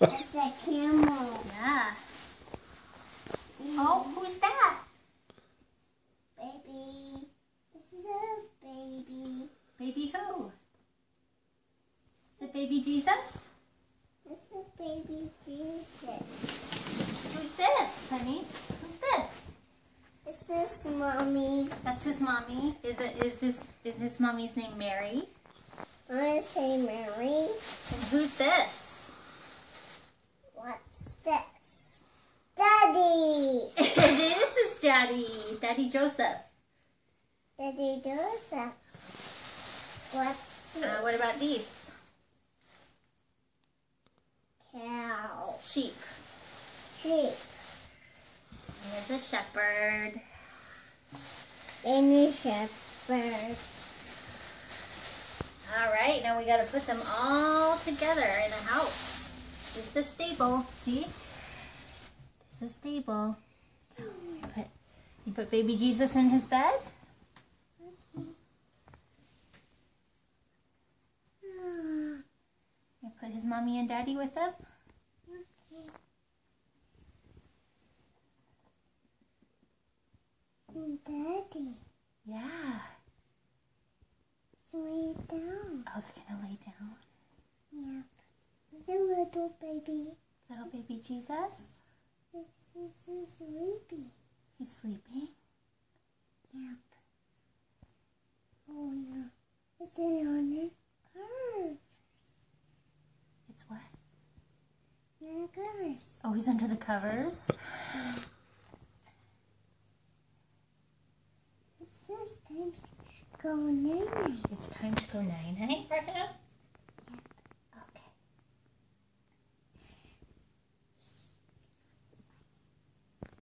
It's a camel. Yeah. Oh, mm. who's that? Baby. This is a baby. Baby who? Is it baby Jesus? This is baby Jesus. Who's this, honey? Who's this? This is mommy. That's his mommy. Is it is his is his mommy's name Mary? I want to say Mary. And who's this? What's this? Daddy. this is Daddy. Joseph. Daddy Joseph. What? Uh, what about these? cow? Sheep. Sheep. And there's a shepherd. Baby shepherd. All right, now we got to put them all together in a house. Here's the stable. See? There's the stable. So you put, baby Jesus in his bed. Okay. You put his mommy and daddy with him. Okay. And daddy. Yeah. Lay down. Oh, they're gonna lay down. Yep. It's a little baby. Little baby Jesus. This is a He's sleeping. Yep. Oh no. It's an honor curve. It's what? Honor curves. Oh, he's under the covers. Is time to go night night. It's time to go night night for him.